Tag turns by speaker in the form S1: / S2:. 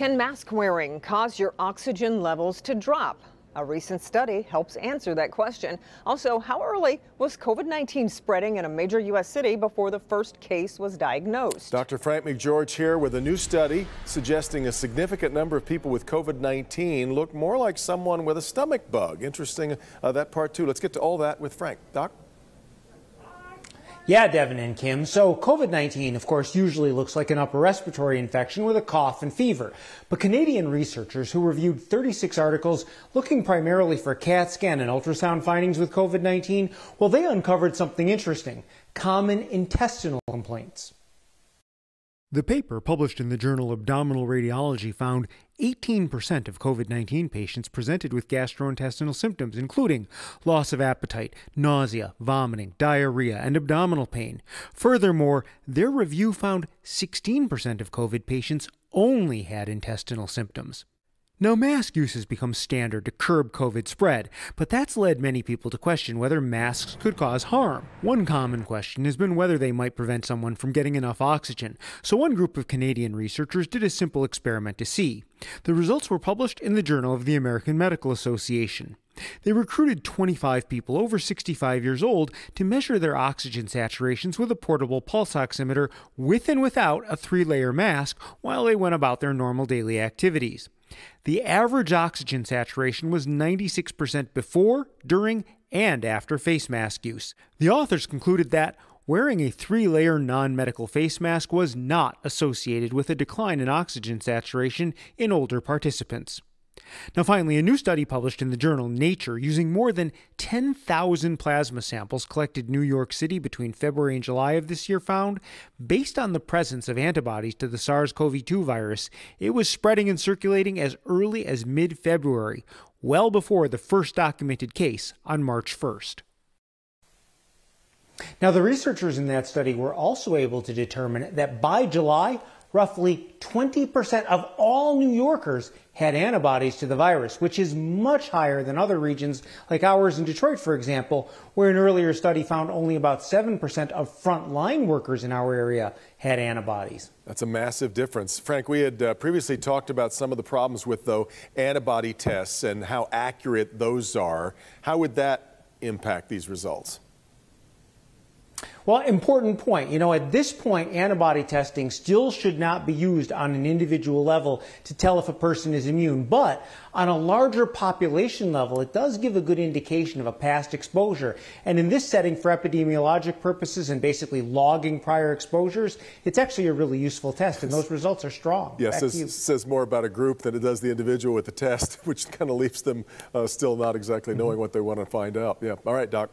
S1: Can mask wearing cause your oxygen levels to drop? A recent study helps answer that question. Also, how early was COVID 19 spreading in a major U.S. city before the first case was diagnosed?
S2: Dr. Frank McGeorge here with a new study suggesting a significant number of people with COVID 19 look more like someone with a stomach bug. Interesting, uh, that part too. Let's get to all that with Frank. Doc?
S3: Yeah, Devin and Kim. So COVID-19, of course, usually looks like an upper respiratory infection with a cough and fever. But Canadian researchers who reviewed 36 articles looking primarily for CAT scan and ultrasound findings with COVID-19, well, they uncovered something interesting, common intestinal complaints.
S4: The paper, published in the journal Abdominal Radiology, found 18% of COVID 19 patients presented with gastrointestinal symptoms, including loss of appetite, nausea, vomiting, diarrhea, and abdominal pain. Furthermore, their review found 16% of COVID patients only had intestinal symptoms. Now, mask use has become standard to curb COVID spread, but that's led many people to question whether masks could cause harm. One common question has been whether they might prevent someone from getting enough oxygen, so one group of Canadian researchers did a simple experiment to see. The results were published in the Journal of the American Medical Association. They recruited 25 people over 65 years old to measure their oxygen saturations with a portable pulse oximeter with and without a three layer mask while they went about their normal daily activities. The average oxygen saturation was 96% before, during, and after face mask use. The authors concluded that wearing a three layer non medical face mask was not associated with a decline in oxygen saturation in older participants. Now, finally, a new study published in the journal Nature using more than 10,000 plasma samples collected in New York City between February and July of this year found, based on the presence of antibodies to the SARS CoV 2 virus, it was spreading and circulating as early as mid February, well before the first documented case on March 1st.
S3: Now, the researchers in that study were also able to determine that by July, roughly 20% of all New Yorkers had antibodies to the virus, which is much higher than other regions like ours in Detroit, for example, where an earlier study found only about 7% of frontline workers in our area had antibodies.
S2: That's a massive difference. Frank, we had uh, previously talked about some of the problems with, though, antibody tests and how accurate those are. How would that impact these results?
S3: Well, important point. You know, at this point, antibody testing still should not be used on an individual level to tell if a person is immune. But on a larger population level, it does give a good indication of a past exposure. And in this setting, for epidemiologic purposes and basically logging prior exposures, it's actually a really useful test, and those results are strong.
S2: Yes, says, says, more about a group than it does the individual with the test, which kind of leaves them uh, still not exactly knowing mm -hmm. what they want to find out. Yeah. All right, Doc.